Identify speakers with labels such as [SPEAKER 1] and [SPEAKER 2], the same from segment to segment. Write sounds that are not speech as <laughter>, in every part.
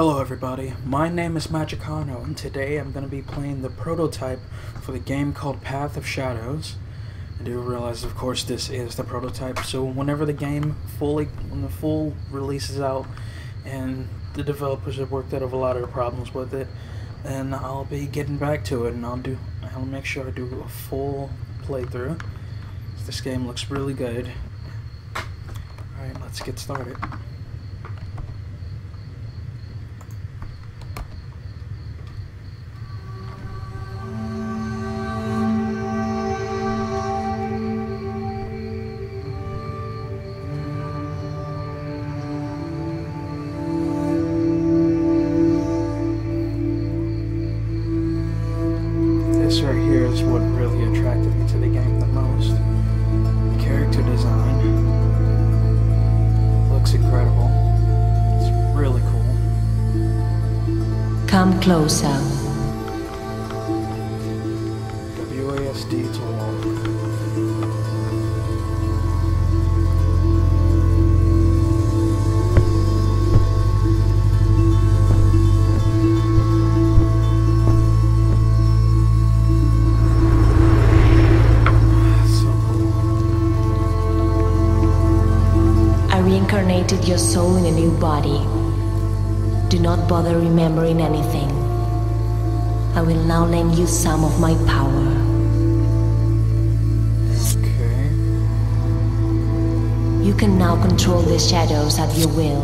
[SPEAKER 1] Hello everybody, my name is Magikano and today I'm going to be playing the prototype for the game called Path of Shadows. I do realize of course this is the prototype, so whenever the game fully, when the full release is out and the developers have worked out of a lot of problems with it, then I'll be getting back to it and I'll do, I'll make sure I do a full playthrough. This game looks really good. Alright, let's get started.
[SPEAKER 2] Come closer.
[SPEAKER 1] WASD to. So cool.
[SPEAKER 2] I reincarnated your soul in a new body. Do not bother remembering anything. I will now lend you some of my power.
[SPEAKER 1] Okay.
[SPEAKER 2] You can now control the shadows at your will.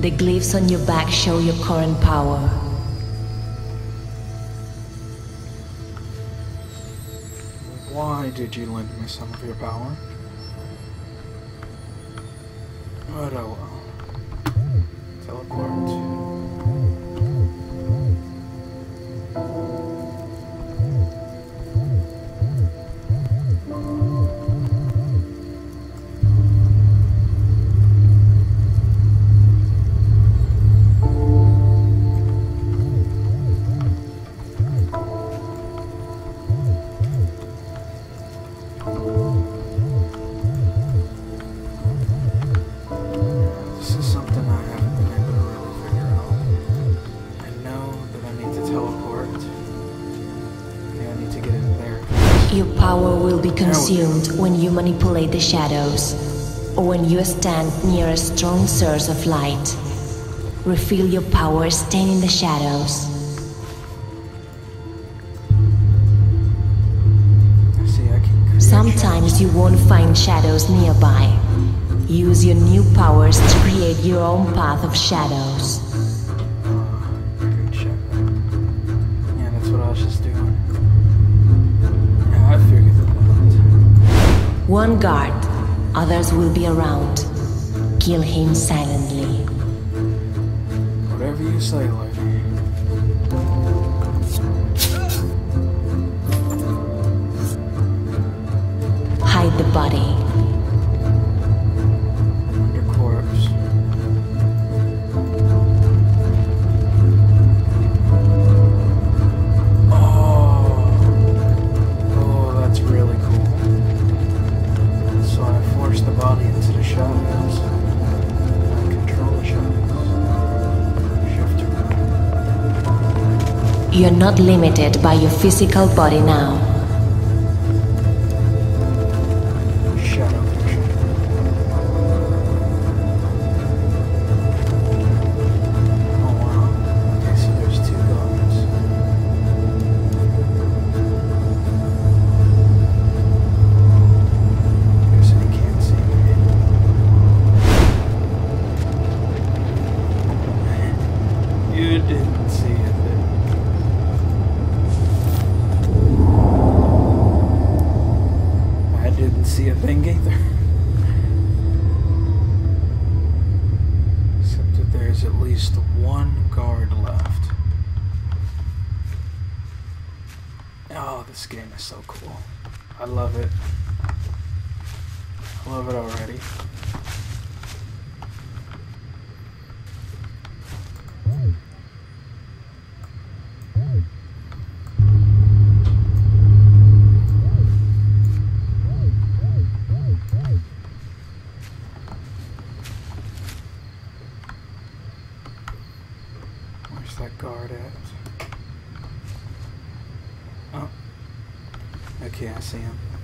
[SPEAKER 2] The glyphs on your back show your current power.
[SPEAKER 1] Why did you lend me some of your power? But oh well. Teleport.
[SPEAKER 2] Consumed when you manipulate the shadows, or when you stand near a strong source of light. Refill your power staying in the shadows.
[SPEAKER 1] See, I can create
[SPEAKER 2] Sometimes you won't find shadows nearby. Use your new powers to create your own path of shadows. One guard, others will be around. Kill him silently.
[SPEAKER 1] Whatever you say, lady.
[SPEAKER 2] Hide the body. Not limited by your physical body now.
[SPEAKER 1] Shadow Love it already. Where's that guard at? Oh. Okay, I see him.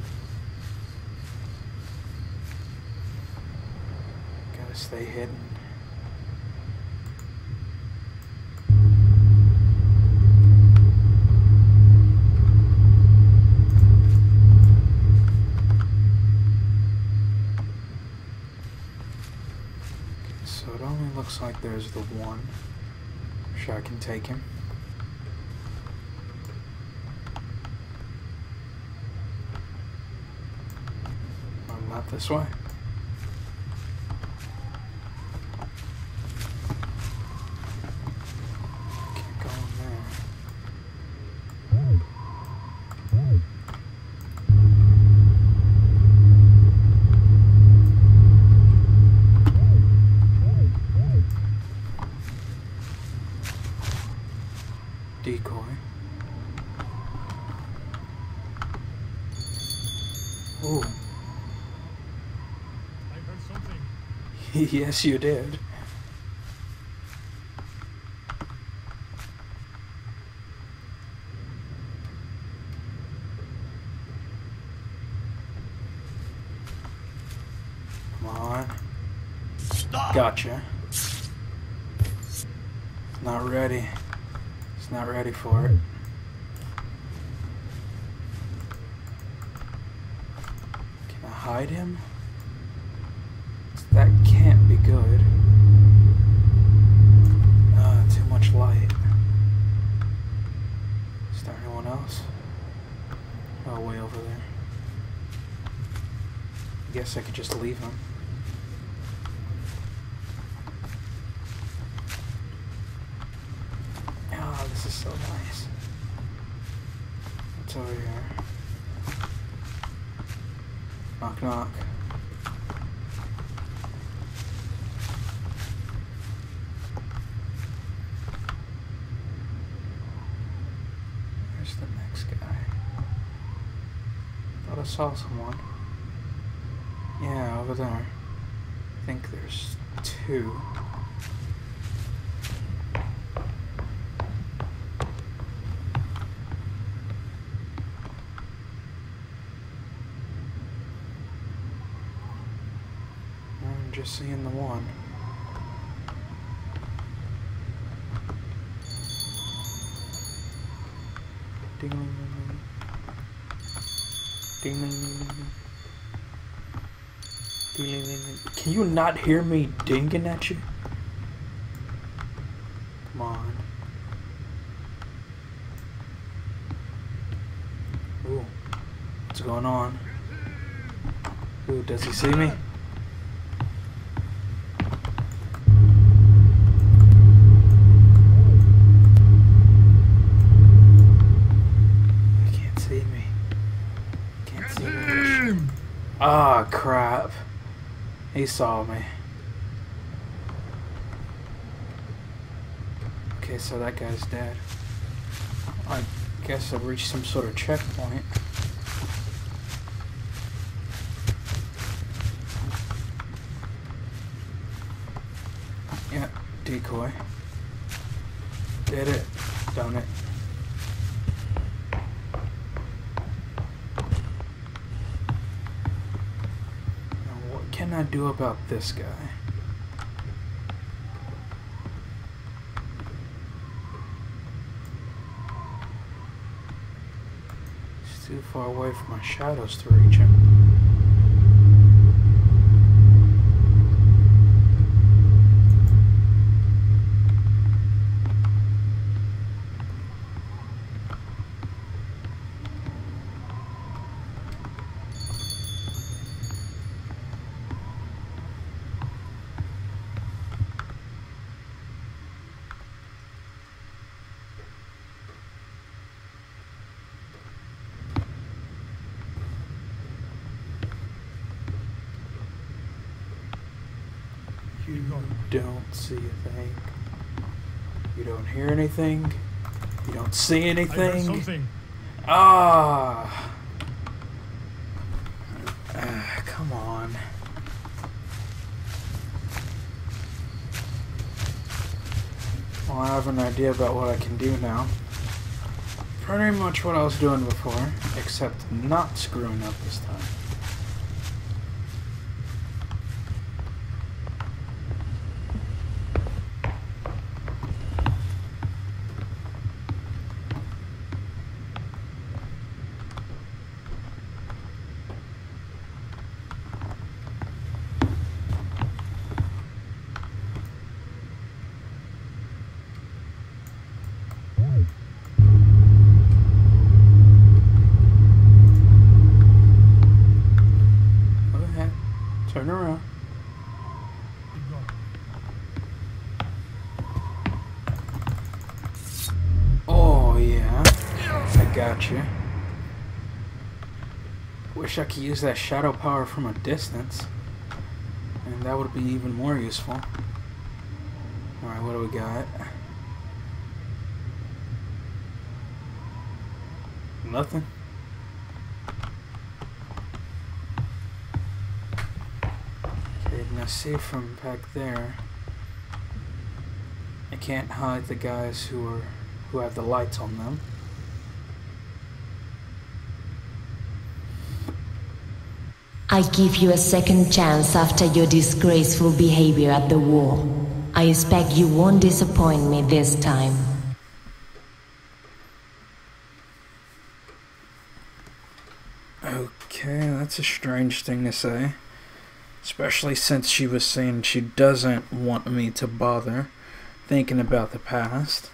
[SPEAKER 1] Stay hidden. So it only looks like there's the one. Sure I can take him. Oh, not this way. Can't go in there. Decoy. Ooh.
[SPEAKER 3] I heard something. <laughs>
[SPEAKER 1] yes, you did. Come on. Gotcha. Not ready. It's not ready for it. Can I hide him? That can't be good. Ah, too much light. Is there anyone else? Oh, way over there. I guess I could just leave him. Oh, this is so nice. What's over here? Knock, knock. Where's the next guy? Thought I saw someone. Yeah, over there. I think there's two. I'm just seeing the one. Ding ding ding ding. Can you not hear me dinging at you? Come on. Ooh. What's going on? Ooh, does he see me? He can't see me. Can't see me. Ah, crap. He saw me. Okay, so that guy's dead. I guess I've reached some sort of checkpoint. Yeah, decoy. Did it. Done it. Now, what can I do about this guy? He's too far away from my shadows to reach him. You don't see a thing. You don't hear anything. You don't see
[SPEAKER 3] I heard
[SPEAKER 1] anything.
[SPEAKER 3] something.
[SPEAKER 1] Ah. Ah, come on. Well, I have an idea about what I can do now. pretty much what I was doing before, except not screwing up this time. Turn around. Oh, yeah. I got you. Wish I could use that shadow power from a distance. And that would be even more useful. Alright, what do we got? Nothing. See from back there. I can't hide the guys who are who have the lights on them.
[SPEAKER 2] I give you a second chance after your disgraceful behavior at the war. I expect you won't disappoint me this time.
[SPEAKER 1] Okay, that's a strange thing to say. Especially since she was saying she doesn't want me to bother thinking about the past.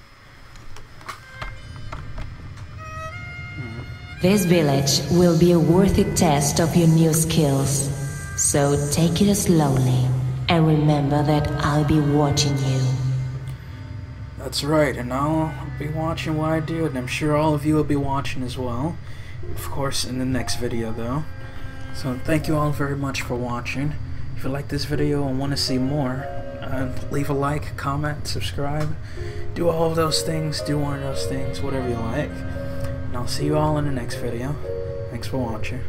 [SPEAKER 2] This village will be a worthy test of your new skills. So take it slowly and remember that I'll be watching you.
[SPEAKER 1] That's right, and I'll be watching what I do, and I'm sure all of you will be watching as well. Of course, in the next video, though. So, thank you all very much for watching. If you like this video and want to see more, uh, leave a like, comment, subscribe. Do all of those things, do one of those things, whatever you like. And I'll see you all in the next video. Thanks for watching.